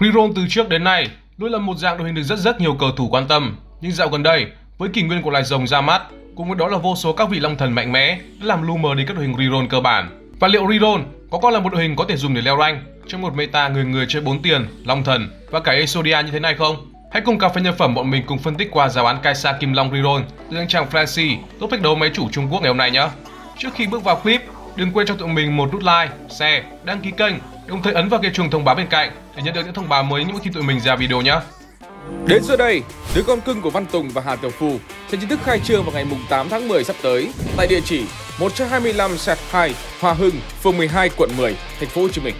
Reroll từ trước đến nay luôn là một dạng đội hình được rất rất nhiều cờ thủ quan tâm, nhưng dạo gần đây với kỷ nguyên của loài rồng ra mắt, cùng với đó là vô số các vị long thần mạnh mẽ đã làm lu mờ đi các đội hình reroll cơ bản. Và liệu reroll có còn là một đội hình có thể dùng để leo rank trong một meta người người chơi 4 tiền, long thần và cả Exodia như thế này không? Hãy cùng cà phê nhân phẩm bọn mình cùng phân tích qua giáo án Kaisa Kim Long Reroll từ anh chàng Francis, top phách đấu máy chủ Trung Quốc ngày hôm nay nhé. Trước khi bước vào clip, đừng quên cho tụi mình một nút like, share, đăng ký kênh, đồng thời ấn vào cái chuông thông báo bên cạnh để nhận được những thông báo mới những khi tụi mình ra video nhé. Đến giờ đây, đứa con cưng của Văn Tùng và Hà Tiểu Phu sẽ chính thức khai trương vào ngày 8 tháng 10 sắp tới tại địa chỉ 125 Sẹt 2, Hòa Hưng, phường 12, quận 10, thành phố Hồ Chí Minh.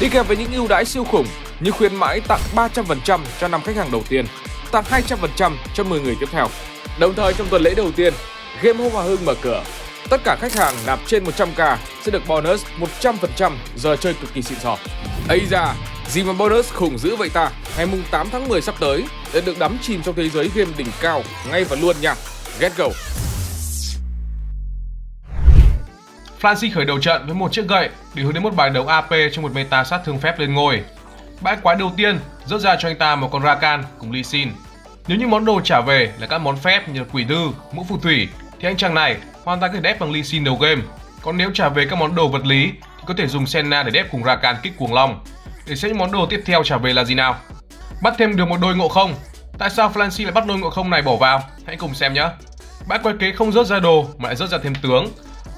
Đi kèm với những ưu đãi siêu khủng như khuyến mãi tặng 300% cho 5 khách hàng đầu tiên, tặng 200% cho 10 người tiếp theo. Đồng thời trong tuần lễ đầu tiên, Game Home Hòa Hưng mở cửa. Tất cả khách hàng nạp trên 100k sẽ được bonus 100% giờ chơi cực kỳ xịn sò. Ây da, gì mà bonus khủng dữ vậy ta? Ngày 8 tháng 10 sắp tới để được đắm chìm trong thế giới game đỉnh cao ngay và luôn nha. Get go! Francis khởi đầu trận với một chiếc gậy để hướng đến một bài đấu AP trong một meta sát thương phép lên ngôi. Bãi quái đầu tiên rớt ra cho anh ta một con Rakan cùng Lee Sin. Nếu như món đồ trả về là các món phép như quỷ thư, mũ phù thủy thì anh chàng này hoàn toàn có thể đép bằng Lee Sin đầu game. Còn nếu trả về các món đồ vật lý thì có thể dùng Senna để đép cùng Rakan kích cuồng long. Để xem những món đồ tiếp theo trả về là gì nào. Bắt thêm được một đôi ngộ không. Tại sao Flancy lại bắt đôi ngộ không này bỏ vào? Hãy cùng xem nhé. Bãi quái kế không rớt ra đồ mà lại rớt ra thêm tướng.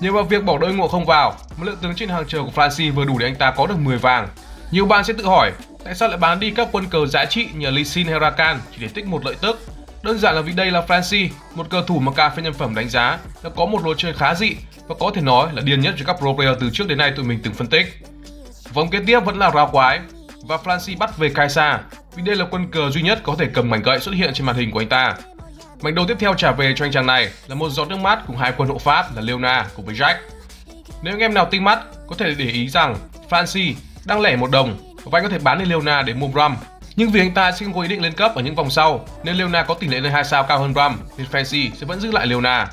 Nhờ vào việc bỏ đôi ngộ không vào, một lượng tướng trên hàng chờ của Flancy vừa đủ để anh ta có được 10 vàng. Nhiều bạn sẽ tự hỏi, tại sao lại bán đi các quân cờ giá trị như Lee Sin hay Rakan chỉ để tích một lợi tức? Đơn giản là vì đây là Francis, một cờ thủ mà cả phê nhân phẩm đánh giá là có một lối chơi khá dị và có thể nói là điên nhất cho các pro player từ trước đến nay tụi mình từng phân tích. Vòng kế tiếp vẫn là rao quái và Francis bắt về Kaisa vì đây là quân cờ duy nhất có thể cầm mảnh gậy xuất hiện trên màn hình của anh ta. Mảnh đầu tiếp theo trả về cho anh chàng này là một giọt nước mắt cùng hai quân hộ pháp là Leona cùng với Jack. Nếu anh em nào tinh mắt có thể để ý rằng Francis đang lẻ một đồng và anh có thể bán đi Leona để mua Bram. Nhưng vì anh ta sẽ không có ý định lên cấp ở những vòng sau nên Leona có tỷ lệ lên 2 sao cao hơn Bram nên Fancy sẽ vẫn giữ lại Leona.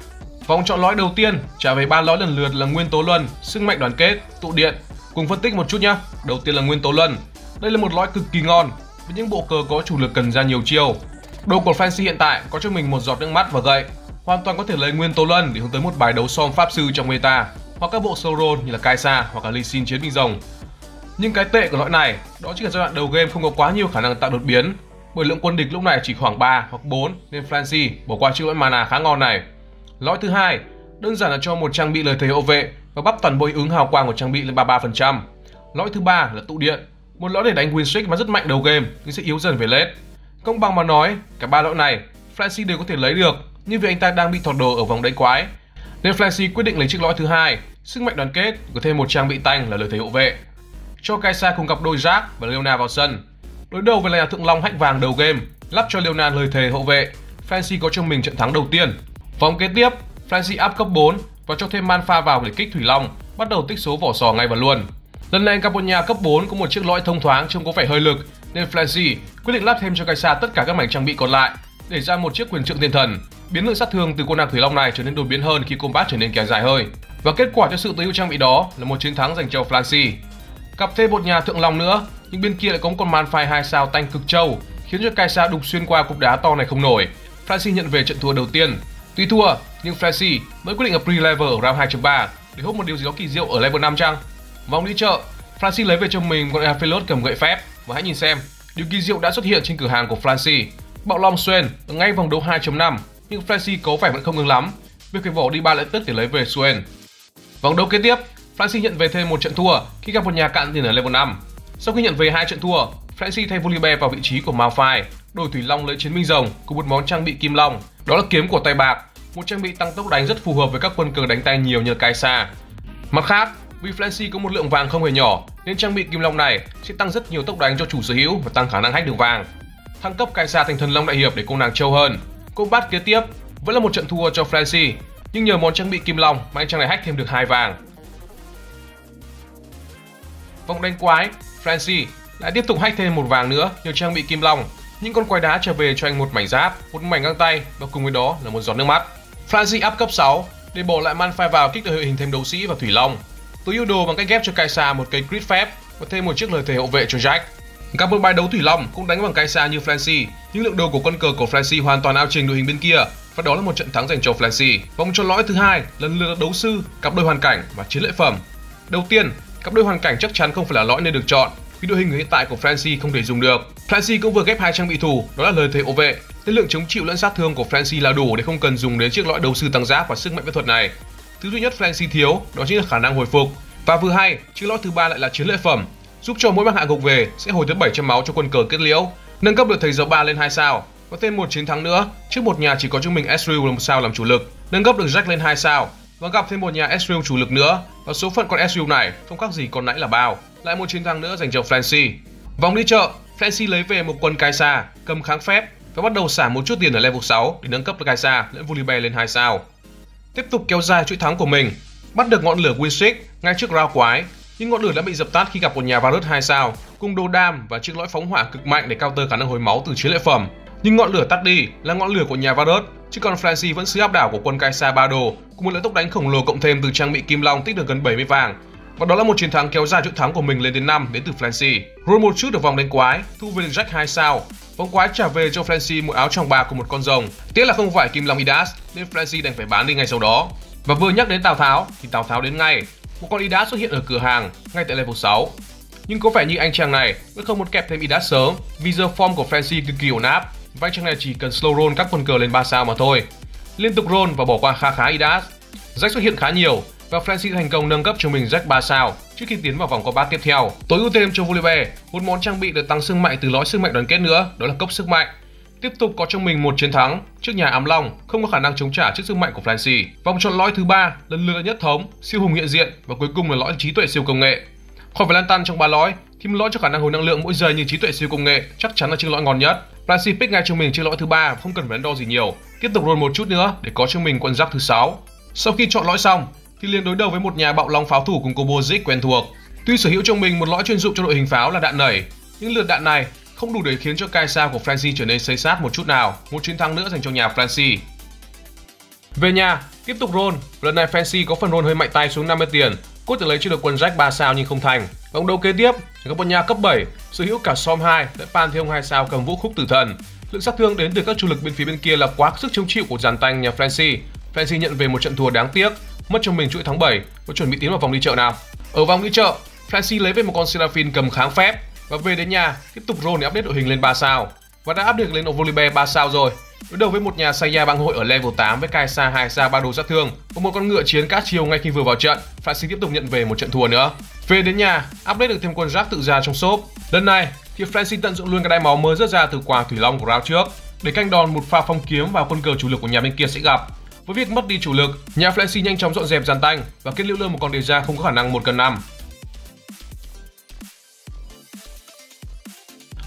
Vòng chọn lõi đầu tiên trả về ba lõi lần lượt là Nguyên Tố Luân, Sức mạnh đoàn kết, Tụ điện. Cùng phân tích một chút nhé. Đầu tiên là Nguyên Tố Luân. Đây là một lõi cực kỳ ngon với những bộ cờ có chủ lực cần ra nhiều chiêu Đồ của Fancy hiện tại có cho mình một giọt nước mắt và gậy, hoàn toàn có thể lấy nguyên tố luân để hướng tới một bài đấu som pháp sư trong meta, hoặc các bộ solo như là Kaisa hoặc là Lee Sin chiến binh rồng. Nhưng cái tệ của loại này đó chính là giai đoạn đầu game không có quá nhiều khả năng tạo đột biến, bởi lượng quân địch lúc này chỉ khoảng 3 hoặc 4 nên Flancy bỏ qua chiếc lõi mana khá ngon này. Lõi thứ hai đơn giản là cho một trang bị lời thầy hộ vệ và bắp toàn bộ ứng hào quang của trang bị lên 33%. Lõi thứ ba là tụ điện, một lõi để đánh win streak mà rất mạnh đầu game nhưng sẽ yếu dần về late. Công bằng mà nói, cả ba lõi này Flancy đều có thể lấy được, nhưng vì anh ta đang bị thọt đồ ở vòng đánh quái, nên Flancy quyết định lấy chiếc lõi thứ hai, sức mạnh đoàn kết có thêm một trang bị tanh là lời thầy hộ vệ. Cho Kaisa cùng gặp đôi Jack và Leona vào sân. Đối đầu với là thượng long hách vàng đầu game, lắp cho Leona lời thề hộ vệ. Fancy có cho mình trận thắng đầu tiên. Vòng kế tiếp, Fancy up cấp 4 và cho thêm Manfa vào để kích thủy long, bắt đầu tích số vỏ sò ngay và luôn. Lần này Caponia cấp 4 có một chiếc lõi thông thoáng trông có vẻ hơi lực nên Flashy quyết định lắp thêm cho Kaisa tất cả các mảnh trang bị còn lại để ra một chiếc quyền trượng thiên thần, biến lượng sát thương từ con nàng thủy long này trở nên đột biến hơn khi combat trở nên kéo dài hơi. Và kết quả cho sự tối ưu trang bị đó là một chiến thắng dành cho Flashy. Cặp thêm một nhà thượng lòng nữa, nhưng bên kia lại có một con Manfire 2 sao tanh cực trâu, khiến cho Kaisa đục xuyên qua cục đá to này không nổi. Flashy nhận về trận thua đầu tiên. Tuy thua, nhưng Flashy vẫn quyết định ở pre-level ở round 2.3 để hút một điều gì đó kỳ diệu ở level 5 chăng? Vòng đi chợ, Francis lấy về cho mình con Amphelot cầm gậy phép và hãy nhìn xem, điều kỳ diệu đã xuất hiện trên cửa hàng của Francis. Bạo Long Xuyên ở ngay vòng đấu 2.5 nhưng Francis có vẻ vẫn không ngừng lắm việc phải bỏ đi ba lợi tức để lấy về Xuyên. Vòng đấu kế tiếp, Francis nhận về thêm một trận thua khi gặp một nhà cạn tiền ở level 5. Sau khi nhận về hai trận thua, Francis thay Volibear vào vị trí của Malphite, đổi Thủy Long lấy Chiến binh rồng cùng một món trang bị Kim Long, đó là kiếm của tay bạc, một trang bị tăng tốc đánh rất phù hợp với các quân cờ đánh tay nhiều như Kaisa. Mặt khác, vì Flancy có một lượng vàng không hề nhỏ nên trang bị kim long này sẽ tăng rất nhiều tốc đánh cho chủ sở hữu và tăng khả năng hack được vàng. Thăng cấp Kaisa thành thần long đại hiệp để cô nàng trâu hơn. Combat kế tiếp vẫn là một trận thua cho Flancy nhưng nhờ món trang bị kim long mà anh chàng này hack thêm được hai vàng. Vòng đánh quái, Frenzy lại tiếp tục hack thêm một vàng nữa nhờ trang bị kim long. Những con quái đá trở về cho anh một mảnh giáp, một mảnh găng tay và cùng với đó là một giọt nước mắt. Frenzy up cấp 6 để bỏ lại Manfire vào kích đội hình thêm đấu sĩ và thủy long. Tôi ưu đồ bằng cách ghép cho Kaisa một cây crit phép và thêm một chiếc lời thề hộ vệ cho Jack. Các bộ bài đấu thủy long cũng đánh bằng Kai'Sa như Francie, nhưng lượng đồ của quân cờ của Francie hoàn toàn ao trình đội hình bên kia và đó là một trận thắng dành cho Francie. Vòng tròn lõi thứ hai lần lượt đấu sư, cặp đôi hoàn cảnh và chiến lợi phẩm. Đầu tiên, cặp đôi hoàn cảnh chắc chắn không phải là lõi nên được chọn vì đội hình hiện tại của Francie không thể dùng được. Francie cũng vừa ghép hai trang bị thủ, đó là lời thề ô vệ. Tên lượng chống chịu lẫn sát thương của Francie là đủ để không cần dùng đến chiếc lõi đấu sư tăng giáp và sức mạnh phép thuật này. Thứ duy nhất Francie thiếu đó chính là khả năng hồi phục. Và vừa hay, chiếc lõi thứ ba lại là chiến lợi phẩm, giúp cho mỗi băng hạ gục về sẽ hồi tới 700 máu cho quân cờ kết liễu, nâng cấp được thầy giáo 3 lên 2 sao. Có thêm một chiến thắng nữa, trước một nhà chỉ có chúng mình Ezreal là một sao làm chủ lực, nâng cấp được Jack lên 2 sao và gặp thêm một nhà Ezreal chủ lực nữa và số phận con Ezreal này không khác gì còn nãy là bao. Lại một chiến thắng nữa dành cho Flancy. Vòng đi chợ, Flancy lấy về một quân Kaisa, cầm kháng phép và bắt đầu xả một chút tiền ở level 6 để nâng cấp Kaisa lẫn Volibear lên 2 sao. Tiếp tục kéo dài chuỗi thắng của mình, bắt được ngọn lửa Winstreak ngay trước Rao quái, nhưng ngọn lửa đã bị dập tắt khi gặp một nhà Varus 2 sao cùng đồ đam và chiếc lõi phóng hỏa cực mạnh để counter khả năng hồi máu từ chiến lợi phẩm. Nhưng ngọn lửa tắt đi là ngọn lửa của nhà Varus, chứ còn Flashy vẫn sứ áp đảo của quân Kaisa ba đồ cùng một lượng tốc đánh khổng lồ cộng thêm từ trang bị kim long tích được gần 70 vàng. Và đó là một chiến thắng kéo dài chuỗi thắng của mình lên đến 5 đến từ Francie. rồi một chút được vòng đánh quái, thu về được Jack 2 sao. Vòng quái trả về cho Francie một áo trong bạc của một con rồng. Tiếc là không phải kim long Idas nên Francie đành phải bán đi ngay sau đó. Và vừa nhắc đến Tào Tháo thì Tào Tháo đến ngay. Một con Idas xuất hiện ở cửa hàng ngay tại level 6. Nhưng có vẻ như anh chàng này vẫn không muốn kẹp thêm Idas sớm vì giờ form của Francie cực kỳ ổn áp và anh này chỉ cần slow roll các quân cờ lên 3 sao mà thôi. Liên tục roll và bỏ qua khá khá Idas. Jack xuất hiện khá nhiều và Francis thành công nâng cấp cho mình Jack 3 sao trước khi tiến vào vòng combat tiếp theo. Tối ưu thêm cho Volibear một món trang bị được tăng sức mạnh từ lõi sức mạnh đoàn kết nữa, đó là cốc sức mạnh. Tiếp tục có trong mình một chiến thắng trước nhà ám long, không có khả năng chống trả trước sức mạnh của Francis. Vòng chọn lõi thứ ba lần lượt nhất thống, siêu hùng hiện diện và cuối cùng là lõi trí tuệ siêu công nghệ. Khỏi phải lan tăn trong ba lõi, thì một lõi cho khả năng hồi năng lượng mỗi giây như trí tuệ siêu công nghệ chắc chắn là chiếc lõi ngon nhất. Francis pick ngay cho mình chiếc lõi thứ ba, không cần phải đo gì nhiều. Tiếp tục roll một chút nữa để có cho mình quân giáp thứ sáu. Sau khi chọn lõi xong, thì liền đối đầu với một nhà bạo long pháo thủ cùng combo zig quen thuộc. Tuy sở hữu trong mình một lõi chuyên dụng cho đội hình pháo là đạn nảy, nhưng lượt đạn này không đủ để khiến cho Kaisa của Frenzy trở nên xây sát một chút nào. Một chiến thắng nữa dành cho nhà Frenzy. Về nhà, tiếp tục roll. Lần này Frenzy có phần roll hơi mạnh tay xuống 50 tiền. Cốt từng lấy chưa được quân Jack 3 sao nhưng không thành. Vòng đấu kế tiếp, gặp nhà cấp 7, sở hữu cả Som 2, lẫn Pantheon 2 sao cầm vũ khúc tử thần. Lượng sát thương đến từ các chủ lực bên phía bên kia là quá sức chống chịu của dàn tanh nhà Francie. Francie nhận về một trận thua đáng tiếc, mất cho mình chuỗi tháng 7 và chuẩn bị tiến vào vòng đi chợ nào. Ở vòng đi chợ, Francie lấy về một con Seraphine cầm kháng phép và về đến nhà tiếp tục roll để update đội hình lên 3 sao và đã update lên Ovolibe 3 sao rồi. Đối đầu với một nhà Saya băng hội ở level 8 với Kaisa 2 sao ba đồ sát thương và một con ngựa chiến cát chiều ngay khi vừa vào trận, Francie tiếp tục nhận về một trận thua nữa. Về đến nhà, update được thêm quân Jack tự ra trong shop. Lần này thì Francie tận dụng luôn cái đai máu mới rớt ra từ quà thủy long của round trước để canh đòn một pha phong kiếm vào quân cờ chủ lực của nhà bên kia sẽ gặp. Với việc mất đi chủ lực, nhà Flancy nhanh chóng dọn dẹp giàn tanh và kết liễu luôn một con đề ra không có khả năng một cân năm.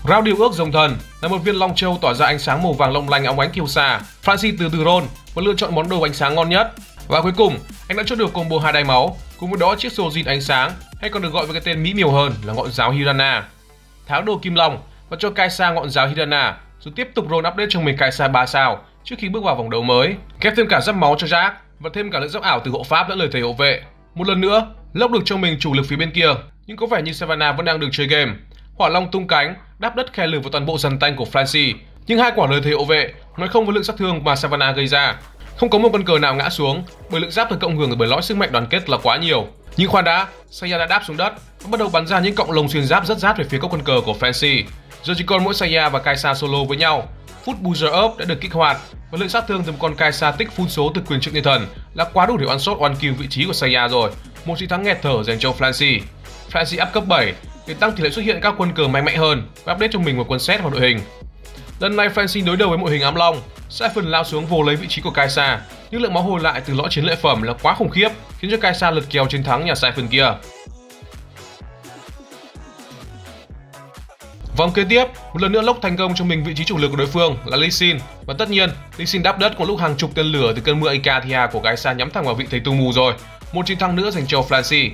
Rao điều ước rồng thần là một viên long châu tỏa ra ánh sáng màu vàng long lanh óng ánh kiêu xa. Francis từ từ rôn và lựa chọn món đồ ánh sáng ngon nhất. Và cuối cùng, anh đã chốt được combo hai đai máu, cùng với đó chiếc sô zin ánh sáng, hay còn được gọi với cái tên mỹ miều hơn là ngọn giáo Hirana. Tháo đồ kim long và cho Kaisa ngọn giáo Hirana, rồi tiếp tục roll update cho mình Kaisa 3 sao trước khi bước vào vòng đấu mới. Kép thêm cả giáp máu cho Jack và thêm cả lượng giáp ảo từ hộ pháp lẫn lời thầy hộ vệ. Một lần nữa, lốc được cho mình chủ lực phía bên kia, nhưng có vẻ như Savannah vẫn đang được chơi game. Hỏa Long tung cánh, đáp đất khe lửa vào toàn bộ dần tanh của Flancy. Nhưng hai quả lời thế hộ vệ nói không với lượng sát thương mà Savannah gây ra. Không có một con cờ nào ngã xuống, bởi lượng giáp được cộng hưởng bởi lõi sức mạnh đoàn kết là quá nhiều. Nhưng khoan đã, Saya đã đáp xuống đất và bắt đầu bắn ra những cộng lồng xuyên giáp rất rát về phía các con cờ của Francie. Giờ chỉ còn mỗi Saya và Kaisa solo với nhau. Foot Boozer Up đã được kích hoạt và lượng sát thương từ một con Kaisa tích phun số từ quyền trượng thiên thần là quá đủ để one shot one kill vị trí của Saya rồi. Một chiến thắng nghẹt thở dành cho Francie. Francie up cấp 7 để tăng tỷ lệ xuất hiện các quân cờ mạnh mẽ hơn và update cho mình một quân set vào đội hình. Lần này Francie đối đầu với một hình ám long, Siphon lao xuống vô lấy vị trí của Kaisa, nhưng lượng máu hồi lại từ lõi chiến lợi phẩm là quá khủng khiếp, khiến cho Kaisa lật kèo chiến thắng nhà Siphon kia. Vòng kế tiếp, một lần nữa lốc thành công cho mình vị trí chủ lực của đối phương là Lee Sin và tất nhiên Lee Sin đáp đất có lúc hàng chục tên lửa từ cơn mưa Ikathia của Kaisa nhắm thẳng vào vị thầy tu mù rồi. Một chiến thắng nữa dành cho Flancy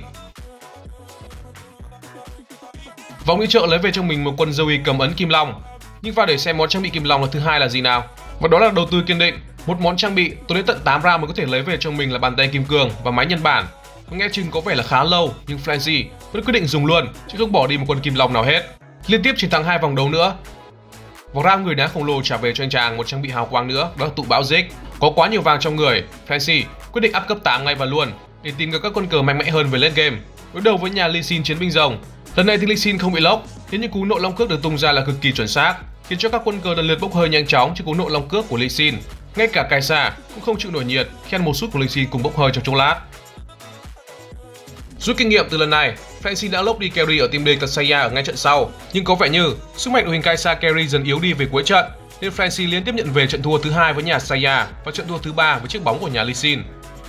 Vòng đi chợ lấy về cho mình một quân Zoe cầm ấn Kim Long. Nhưng vào để xem món trang bị Kim Long là thứ hai là gì nào. Và đó là đầu tư kiên định. Một món trang bị tôi đến tận 8 round mới có thể lấy về cho mình là bàn tay kim cương và máy nhân bản. Nghe chừng có vẻ là khá lâu nhưng Frenzy vẫn quyết định dùng luôn chứ không bỏ đi một quân Kim Long nào hết. liên tiếp chiến thắng hai vòng đấu nữa. Và ra người đá khổng lồ trả về cho anh chàng một trang bị hào quang nữa, đó là tụ bão Zig. Có quá nhiều vàng trong người, Fancy quyết định up cấp 8 ngay và luôn để tìm được các con cờ mạnh mẽ hơn về lên game. Đối đầu với nhà Lee Sin chiến binh rồng, lần này thì Lee Sin không bị lốc, thế nhưng cú nộ long cước được tung ra là cực kỳ chuẩn xác, khiến cho các quân cờ lần lượt bốc hơi nhanh chóng trước cú nộ long cước của Lee Sin. Ngay cả Kaisa cũng không chịu nổi nhiệt khi ăn một sút của Lee Sin cùng bốc hơi trong chốc lát. Rút kinh nghiệm từ lần này, Fancy đã lốc đi carry ở team D Saya ở ngay trận sau, nhưng có vẻ như sức mạnh đội hình Kaisa carry dần yếu đi về cuối trận, nên Fancy liên tiếp nhận về trận thua thứ hai với nhà Saya và trận thua thứ ba với chiếc bóng của nhà Lee Sin.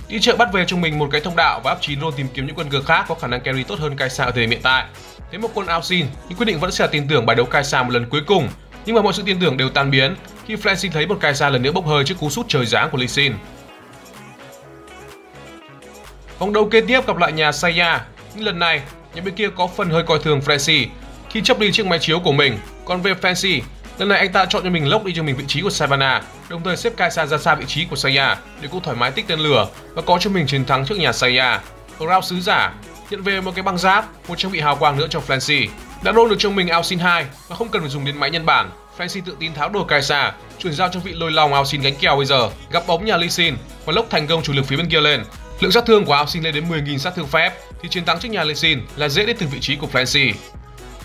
Đi chợ bắt về cho mình một cái thông đạo và áp chín luôn tìm kiếm những quân cờ khác có khả năng carry tốt hơn Kaisa ở thời điểm hiện tại. Thế một quân Ao nhưng quyết định vẫn sẽ là tin tưởng bài đấu Kaisa một lần cuối cùng, nhưng mà mọi sự tin tưởng đều tan biến khi flancy thấy một Kaisa lần nữa bốc hơi trước cú sút trời giáng của Lee Sin. Vòng đấu kế tiếp gặp lại nhà Saya, nhưng lần này nhà bên kia có phần hơi coi thường flancy khi chấp đi chiếc máy chiếu của mình. Còn về Fancy, lần này anh ta chọn cho mình lốc đi cho mình vị trí của Savannah, đồng thời xếp Kaisa ra xa vị trí của Saya để cô thoải mái tích tên lửa và có cho mình chiến thắng trước nhà Saya. Rao sứ giả nhận về một cái băng giáp, một trang bị hào quang nữa cho Flancy. Đã đôn được cho mình Alcin 2 và không cần phải dùng đến máy nhân bản. Flancy tự tin tháo đồ Kaisa, chuyển giao cho vị lôi lòng Alcin gánh kèo bây giờ, gặp bóng nhà Lee Sin và lốc thành công chủ lực phía bên kia lên. Lượng sát thương của Alcin lên đến 10.000 sát thương phép thì chiến thắng trước nhà Lee Sin là dễ đến từ vị trí của Flancy.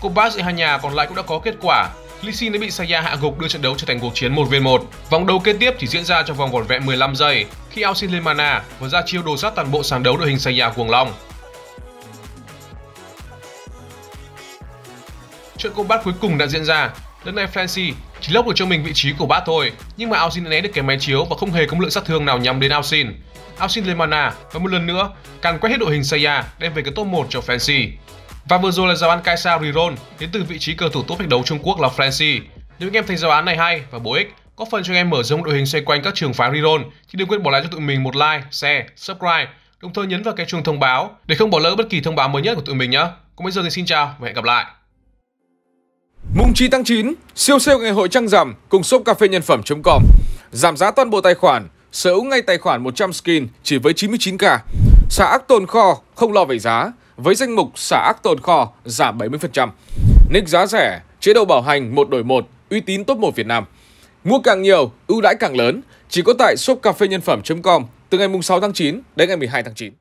Cô Bass hai nhà còn lại cũng đã có kết quả. Lee Sin đã bị Saya hạ gục đưa trận đấu trở thành cuộc chiến 1 v 1. Vòng đấu kế tiếp chỉ diễn ra trong vòng vỏn vẹn 15 giây khi Ao Sin lên mana và ra chiêu đồ sát toàn bộ sàn đấu đội hình Saya cuồng long. Trận combat cuối cùng đã diễn ra. Lần này Flancy chỉ lốc được cho mình vị trí của bát thôi, nhưng mà Ao Sin né được cái máy chiếu và không hề có lượng sát thương nào nhắm đến Ao Sin. Ao Sin lên mana và một lần nữa càng quét hết đội hình Saya đem về cái top 1 cho Fancy. Và vừa rồi là giáo án Kaisa Reroll đến từ vị trí cờ thủ tốt thách đấu Trung Quốc là Fancy. Nếu anh em thấy giáo án này hay và bổ ích, có phần cho anh em mở rộng đội hình xoay quanh các trường phái Reroll thì đừng quên bỏ lại cho tụi mình một like, share, subscribe, đồng thời nhấn vào cái chuông thông báo để không bỏ lỡ bất kỳ thông báo mới nhất của tụi mình nhé. Còn bây giờ thì xin chào và hẹn gặp lại. Mùng 9 tháng 9, siêu sale ngày hội trăng rằm cùng shop cà phê nhân phẩm.com. Giảm giá toàn bộ tài khoản, sở hữu ngay tài khoản 100 skin chỉ với 99k. xã ác tồn kho, không lo về giá. Với danh mục xả ác tồn kho giảm 70%. Nick giá rẻ, chế độ bảo hành một đổi một, uy tín top 1 Việt Nam. Mua càng nhiều, ưu đãi càng lớn, chỉ có tại shopcafeNhân phẩm.com từ ngày 6 tháng 9 đến ngày 12 tháng 9.